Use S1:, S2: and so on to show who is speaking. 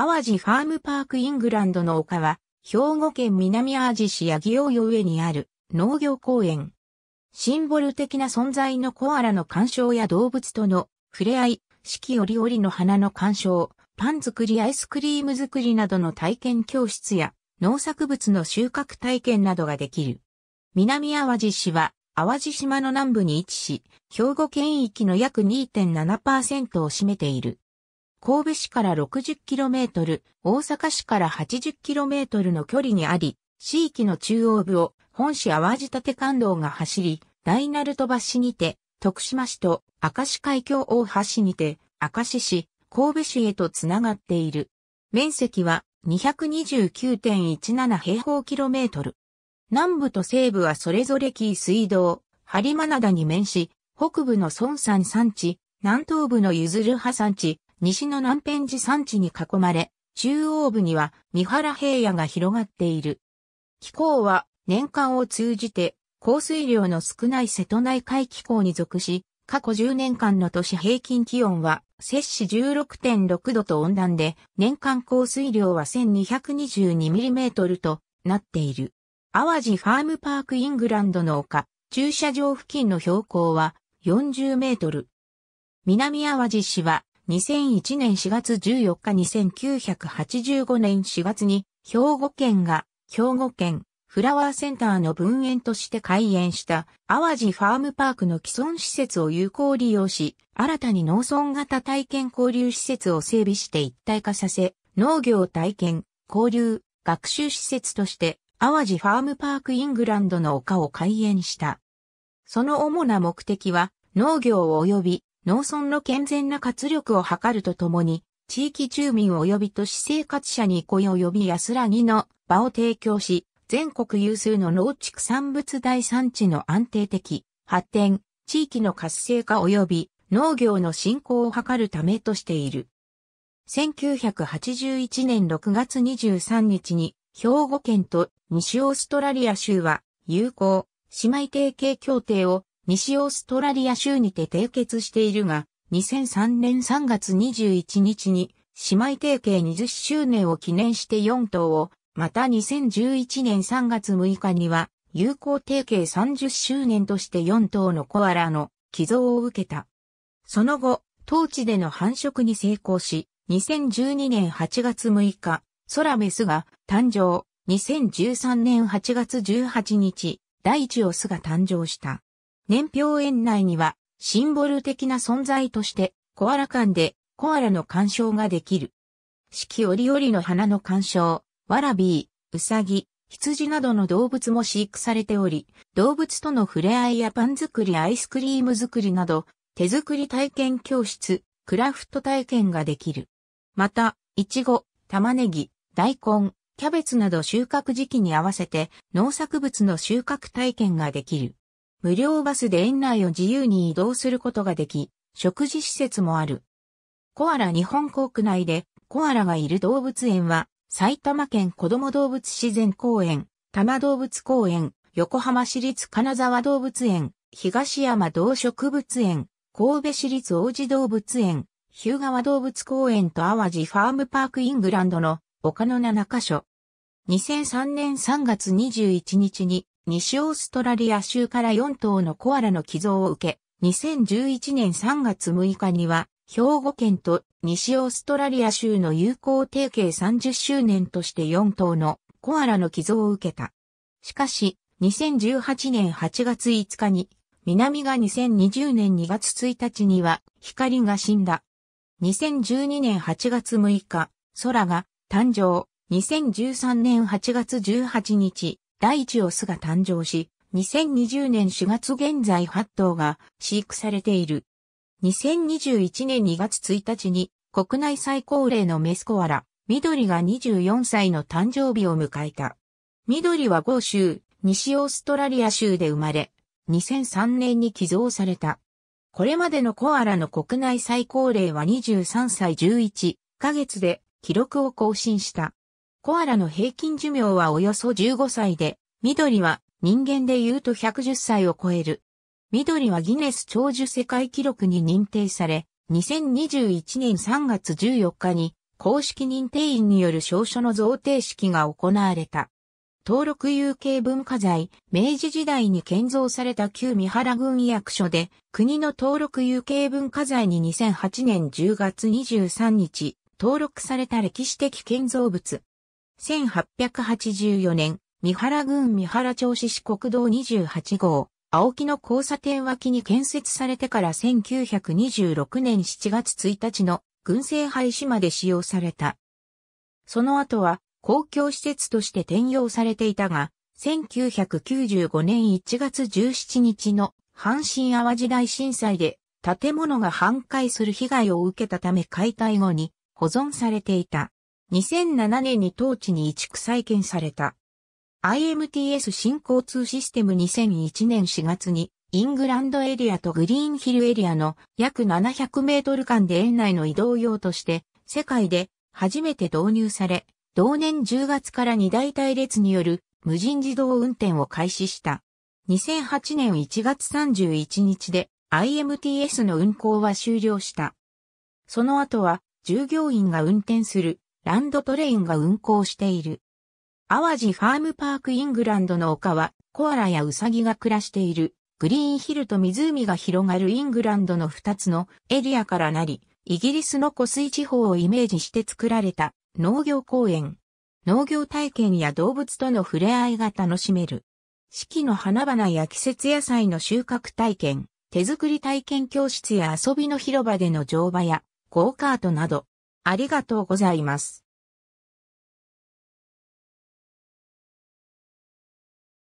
S1: 淡路ファームパークイングランドの丘は、兵庫県南淡路市八木大上にある農業公園。シンボル的な存在のコアラの鑑賞や動物との触れ合い、四季折々の花の鑑賞、パン作りアイスクリーム作りなどの体験教室や農作物の収穫体験などができる。南淡路市は淡路島の南部に位置し、兵庫県域の約2.7%を占めている。神戸市から 60km、大阪市から 80km の距離にあり、市域の中央部を本市淡路立関道が走り、大鳴門橋にて、徳島市と明石海峡大橋にて、明石市、神戸市へとつながっている。面積は229.17平方キロメートル。南部と西部はそれぞれ紀伊水道、播磨灘に面し、北部の孫山山地、南東部の譲る破山地、西の南辺寺山地に囲まれ、中央部には三原平野が広がっている。気候は年間を通じて降水量の少ない瀬戸内海気候に属し、過去10年間の都市平均気温は摂氏16.6度と温暖で、年間降水量は 1222mm となっている。淡路ファームパークイングランドの丘、駐車場付近の標高は40メートル。南淡路市は2001年4月14日2985年4月に兵庫県が兵庫県フラワーセンターの分園として開園した淡路ファームパークの既存施設を有効利用し、新たに農村型体験交流施設を整備して一体化させ、農業体験、交流、学習施設として淡路ファームパークイングランドの丘を開園した。その主な目的は農業及び農村の健全な活力を図るとともに、地域住民及び都市生活者に雇用及び安らぎの場を提供し、全国有数の農畜産物大産地の安定的、発展、地域の活性化及び農業の振興を図るためとしている。1981年6月23日に兵庫県と西オーストラリア州は友好姉妹提携協定を西オーストラリア州にて締結しているが、2003年3月21日に姉妹提携20周年を記念して4頭を、また2011年3月6日には友好提携30周年として4頭のコアラの寄贈を受けた。その後、当地での繁殖に成功し、2012年8月6日、ソラメスが誕生、2013年8月18日、第一オスが誕生した。年表園内には、シンボル的な存在として、コアラ館でコアラの鑑賞ができる。四季折々の花の鑑賞、ワラビー、ウサギ、羊などの動物も飼育されており、動物との触れ合いやパン作り、アイスクリーム作りなど、手作り体験教室、クラフト体験ができる。また、いちご、玉ねぎ、大根、キャベツなど収穫時期に合わせて農作物の収穫体験ができる。無料バスで園内を自由に移動することができ、食事施設もある。コアラ日本国内でコアラがいる動物園は埼玉県子ども動物自然公園、多摩動物公園、横浜市立金沢動物園、東山動植物園、神戸市立王子動物園、日向川動物公園と淡路ファームパークイングランドの丘の7カ所。2003年3月21日に西オーストラリア州から4頭のコアラの寄贈を受け、2011年3月6日には兵庫県と西オーストラリア州の友好提携30周年として4頭のコアラの寄贈を受けた。しかし、2018年8月5日に、南が2020年2月1日には光が死んだ。2012年8月6日、空が誕生。2013年8月18日、第一オスが誕生し、2020年4月現在8頭が飼育されている。2021年2月1日に国内最高齢のメスコアラ、緑が24歳の誕生日を迎えた。緑は豪州、西オーストラリア州で生まれ、2003年に寄贈された。これまでのコアラの国内最高齢は23歳11ヶ月で記録を更新した。コアラの平均寿命はおよそ15歳で、緑は人間で言うと110歳を超える。緑はギネス長寿世界記録に認定され、2021年3月14日に公式認定員による証書の贈呈式が行われた。登録有形文化財、明治時代に建造された旧三原郡役所で、国の登録有形文化財に2008年10月23日、登録された歴史的建造物。1884年、三原郡三原町市国道28号、青木の交差点脇に建設されてから1926年7月1日の軍政廃止まで使用された。その後は公共施設として転用されていたが、1995年1月17日の阪神淡路大震災で建物が半壊する被害を受けたため解体後に保存されていた。2007年に当地に移築再建された。IMTS 新交通システム2001年4月にイングランドエリアとグリーンヒルエリアの約700メートル間で園内の移動用として世界で初めて導入され、同年10月から2台隊列による無人自動運転を開始した。2008年1月31日で IMTS の運行は終了した。その後は従業員が運転するランドトレインが運行している。淡路ファームパークイングランドの丘はコアラやウサギが暮らしているグリーンヒルと湖が広がるイングランドの2つのエリアからなり、イギリスの湖水地方をイメージして作られた農業公園。農業体験や動物との触れ合いが楽しめる。四季の花々や季節野菜の収穫体験、手作り体験教室や遊びの広場での乗馬やゴーカートなど。ありがとうございます。